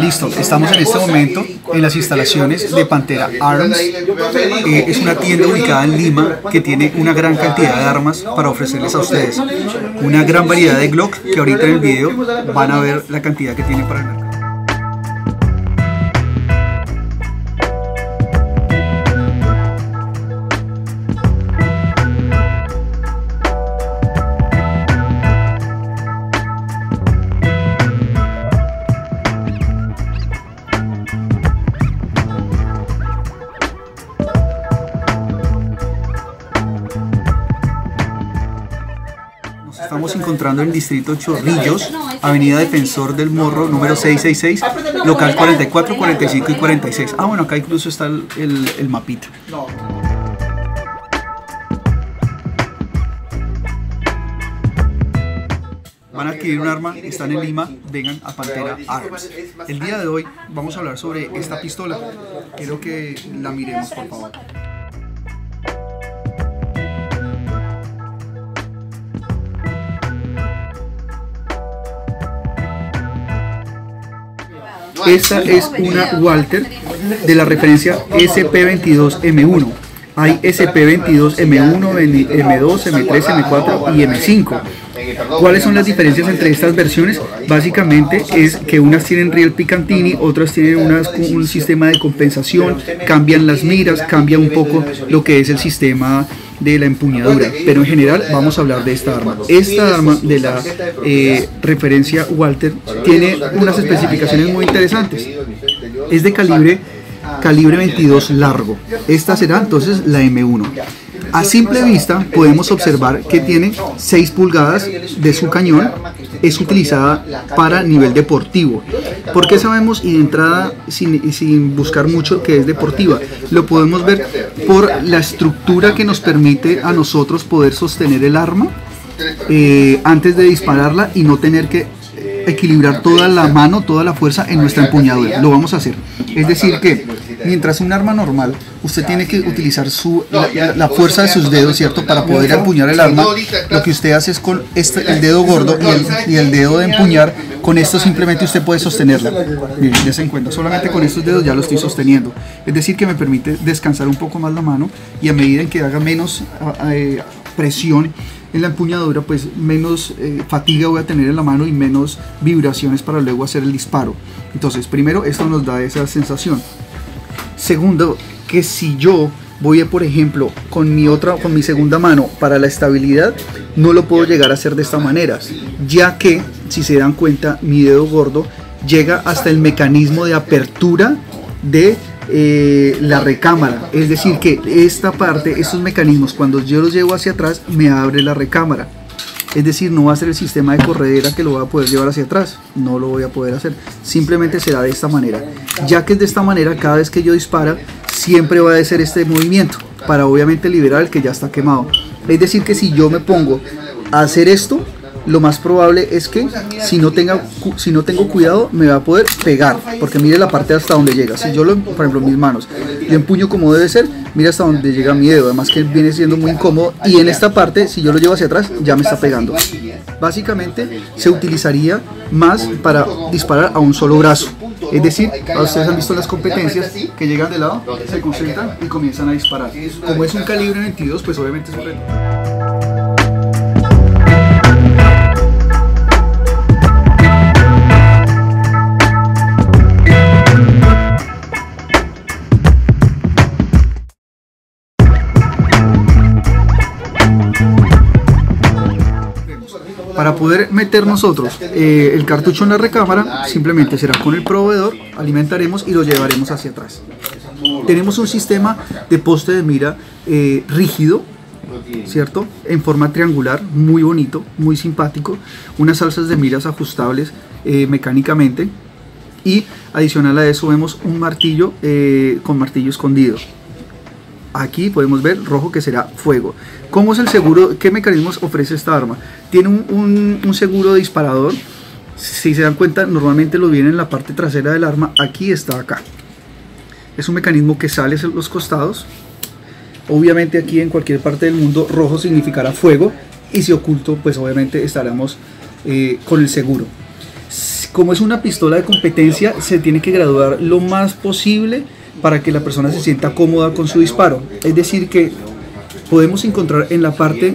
Listo, estamos en este momento en las instalaciones de Pantera Arms. Eh, es una tienda ubicada en Lima que tiene una gran cantidad de armas para ofrecerles a ustedes. Una gran variedad de Glock que ahorita en el video van a ver la cantidad que tiene para estamos encontrando en el distrito Chorrillos, Avenida Defensor del Morro, número 666, local 44, 45 y 46. Ah, bueno, acá incluso está el, el, mapita. Van a adquirir un arma, están en Lima, vengan a Pantera Arms. El día de hoy vamos a hablar sobre esta pistola. Quiero que la miremos, por favor. Esta es una Walter de la referencia SP22M1. Hay SP22M1, M2, M3, M4 y M5. ¿Cuáles son las diferencias entre estas versiones? Básicamente es que unas tienen Real Picantini, otras tienen unas, un sistema de compensación, cambian las miras, cambia un poco lo que es el sistema de la empuñadura, pero en general vamos a hablar de esta arma. Esta arma de la eh, referencia Walter tiene unas especificaciones muy interesantes. Es de calibre calibre 22 largo. Esta será entonces la M1. A simple vista podemos observar que tiene 6 pulgadas de su cañón, es utilizada para nivel deportivo. ¿Por qué sabemos y de entrada sin, sin, buscar mucho que es deportiva? Lo podemos ver por la estructura que nos permite a nosotros poder sostener el arma eh, antes de dispararla y no tener que equilibrar toda la mano, toda la fuerza en nuestra empuñadura. Lo vamos a hacer. Es decir que mientras un arma normal, usted tiene que utilizar su, la, la, fuerza de sus dedos, ¿cierto? Para poder empuñar el arma. Lo que usted hace es con este, el dedo gordo y el, y el dedo de empuñar, con esto simplemente usted puede sostenerla. Bien, ya se encuentra. Solamente con estos dedos ya lo estoy sosteniendo. Es decir, que me permite descansar un poco más la mano y a medida en que haga menos eh, presión en la empuñadura, pues menos eh, fatiga voy a tener en la mano y menos vibraciones para luego hacer el disparo. Entonces, primero, esto nos da esa sensación. Segundo, que si yo voy, por ejemplo, con mi otra, con mi segunda mano para la estabilidad, no lo puedo llegar a hacer de esta manera, ya que, si se dan cuenta, mi dedo gordo llega hasta el mecanismo de apertura de eh, la recámara. Es decir, que esta parte, estos mecanismos, cuando yo los llevo hacia atrás, me abre la recámara. Es decir, no va a ser el sistema de corredera que lo va a poder llevar hacia atrás. No lo voy a poder hacer. Simplemente será de esta manera. Ya que es de esta manera, cada vez que yo dispara, siempre va a ser este movimiento. Para obviamente liberar el que ya está quemado. Es decir, que si yo me pongo a hacer esto, lo más probable es que si no, tenga, si no tengo cuidado me va a poder pegar, porque mire la parte hasta donde llega. Si yo, lo, por ejemplo, mis manos, yo empuño como debe ser, mira hasta donde llega mi dedo, además que viene siendo muy incómodo. Y en esta parte, si yo lo llevo hacia atrás, ya me está pegando. Básicamente se utilizaría más para disparar a un solo brazo. Es decir, ustedes han visto las competencias que llegan de lado, se concentran y comienzan a disparar. Como es un calibre 22, pues obviamente es un Para poder meter nosotros eh, el cartucho en la recámara, simplemente será con el proveedor, alimentaremos y lo llevaremos hacia atrás. Tenemos un sistema de poste de mira eh, rígido, ¿cierto? En forma triangular, muy bonito, muy simpático. Unas salsas de miras ajustables eh, mecánicamente. Y adicional a eso vemos un martillo eh, con martillo escondido. Aquí podemos ver rojo que será fuego. ¿Cómo es el seguro? ¿Qué mecanismos ofrece esta arma? Tiene un, un, seguro disparador. Si se dan cuenta, normalmente lo viene en la parte trasera del arma. Aquí está acá. Es un mecanismo que sale hacia los costados. Obviamente aquí en cualquier parte del mundo rojo significará fuego. Y si oculto, pues obviamente estaremos eh, con el seguro. como es una pistola de competencia, se tiene que graduar lo más posible para que la persona se sienta cómoda con su disparo. Es decir, que podemos encontrar en la parte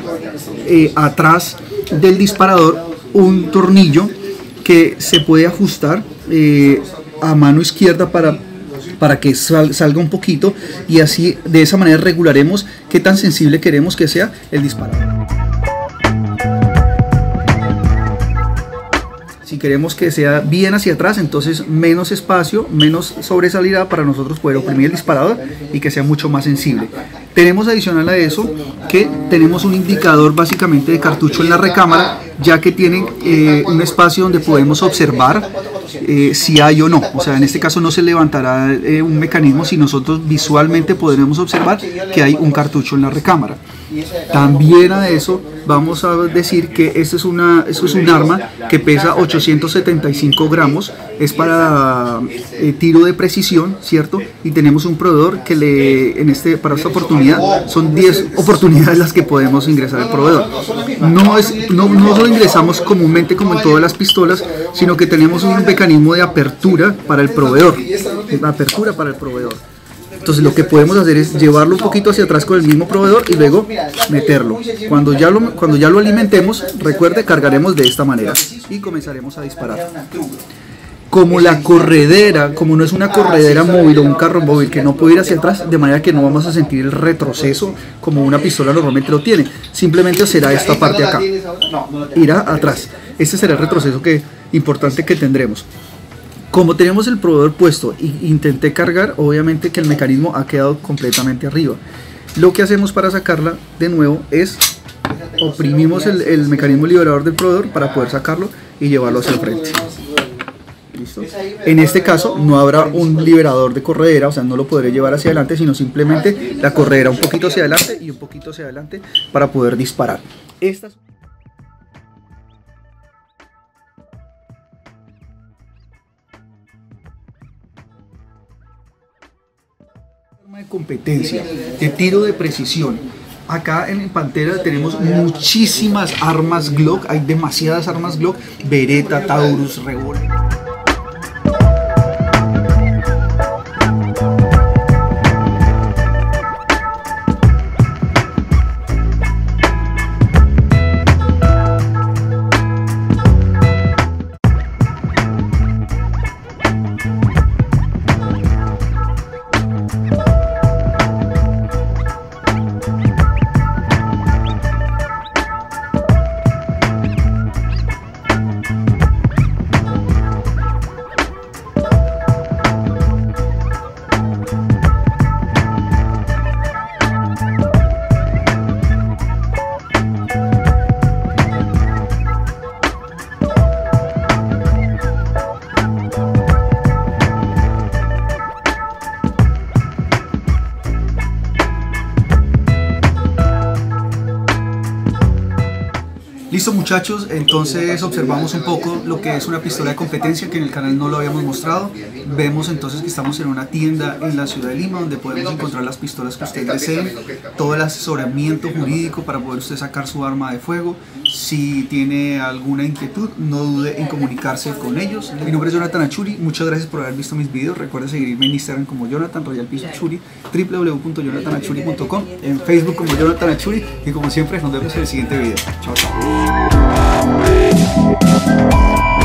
eh, atrás del disparador un tornillo que se puede ajustar eh, a mano izquierda para, para que salga un poquito y así de esa manera regularemos qué tan sensible queremos que sea el disparador. Queremos que sea bien hacia atrás, entonces menos espacio, menos sobresalida para nosotros poder oprimir el disparador y que sea mucho más sensible. Tenemos adicional a eso que tenemos un indicador básicamente de cartucho en la recámara, ya que tiene eh, un espacio donde podemos observar eh, si hay o no. O sea, en este caso no se levantará eh, un mecanismo si nosotros visualmente podremos observar que hay un cartucho en la recámara. También a eso vamos a decir que esto es, una, esto es un arma que pesa 875 gramos, es para tiro de precisión, ¿cierto? Y tenemos un proveedor que le, en este, para esta oportunidad, son 10 oportunidades las que podemos ingresar al proveedor. No, es, no, no ingresamos comúnmente como en todas las pistolas, sino que tenemos un mecanismo de apertura para el proveedor, apertura para el proveedor. Entonces lo que podemos hacer es llevarlo un poquito hacia atrás con el mismo proveedor y luego meterlo. Cuando ya lo, cuando ya lo alimentemos, recuerde, cargaremos de esta manera y comenzaremos a disparar. Como la corredera, como no es una corredera móvil o un carro móvil que no puede ir hacia atrás, de manera que no vamos a sentir el retroceso como una pistola normalmente lo tiene. Simplemente será esta parte acá. Irá atrás. Este será el retroceso que, importante que tendremos. Como tenemos el proveedor puesto e intenté cargar, obviamente que el mecanismo ha quedado completamente arriba. Lo que hacemos para sacarla de nuevo es oprimimos el, mecanismo liberador del proveedor para poder sacarlo y llevarlo hacia el frente. En este caso no habrá un liberador de corredera, o sea, no lo podré llevar hacia adelante, sino simplemente la corredera un poquito hacia adelante y un poquito hacia adelante para poder disparar. Estas de competencia, de tiro de precisión. Acá en Pantera tenemos muchísimas armas Glock, hay demasiadas armas Glock, Beretta, Taurus, Revólver. Listo muchachos, entonces observamos un poco lo que es una pistola de competencia que en el canal no lo habíamos mostrado. Vemos entonces que estamos en una tienda en la ciudad de Lima donde podemos encontrar las pistolas que ustedes deseen, todo el asesoramiento jurídico para poder usted sacar su arma de fuego. Si tiene alguna inquietud, no dude en comunicarse con ellos. Mi nombre es Jonathan Achuri, muchas gracias por haber visto mis videos. Recuerda seguirme en Instagram como Jonathan Royal Piso Achuri, www.jonathanachuri.com, en Facebook como Jonathan Achuri y como siempre nos vemos en el siguiente video. Chao, chao. Thank